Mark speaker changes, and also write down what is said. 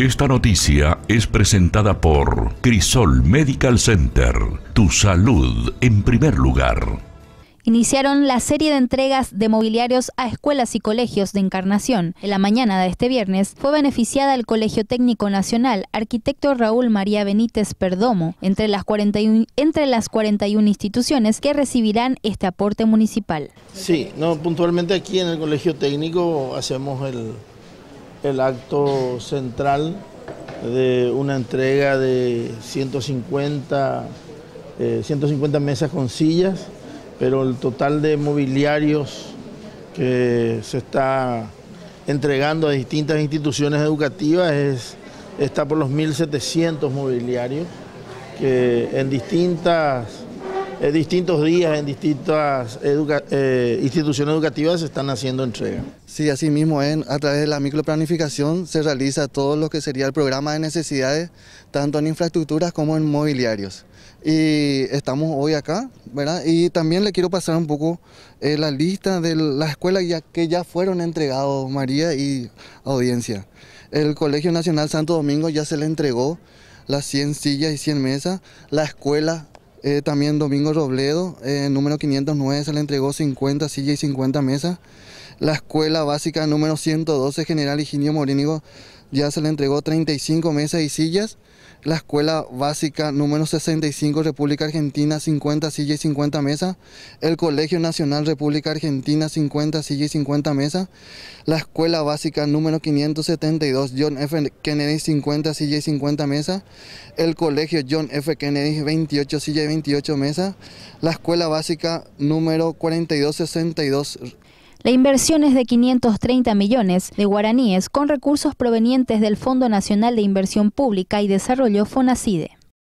Speaker 1: Esta noticia es presentada por Crisol Medical Center. Tu salud en primer lugar
Speaker 2: iniciaron la serie de entregas de mobiliarios a escuelas y colegios de Encarnación. En la mañana de este viernes fue beneficiada el Colegio Técnico Nacional arquitecto Raúl María Benítez Perdomo, entre las 41, entre las 41 instituciones que recibirán este aporte municipal.
Speaker 3: Sí, no, puntualmente aquí en el Colegio Técnico hacemos el, el acto central de una entrega de 150, 150 eh, mesas con sillas pero el total de mobiliarios que se está entregando a distintas instituciones educativas es, está por los 1.700 mobiliarios que en distintas en distintos días, en distintas eh, instituciones educativas se están haciendo entrega.
Speaker 4: Sí, así mismo a través de la microplanificación se realiza todo lo que sería el programa de necesidades, tanto en infraestructuras como en mobiliarios y estamos hoy acá, ¿verdad? Y también le quiero pasar un poco eh, la lista de las escuelas ya, que ya fueron entregados, María y audiencia. El Colegio Nacional Santo Domingo ya se le entregó las 100 sillas y 100 mesas. La escuela eh, también Domingo Robledo, eh, número 509, se le entregó 50 sillas y 50 mesas. La escuela básica número 112, General Higinio Morínigo, ya se le entregó 35 mesas y sillas la escuela básica número 65 República Argentina 50 sillas y 50 mesas, el Colegio Nacional República Argentina 50 sillas y 50 mesas, la escuela básica número 572 John F. Kennedy 50 sillas y 50 mesas, el Colegio John F. Kennedy 28 sillas y 28 mesas, la escuela básica número 4262
Speaker 2: la inversión es de 530 millones de guaraníes con recursos provenientes del Fondo Nacional de Inversión Pública y Desarrollo FONACIDE.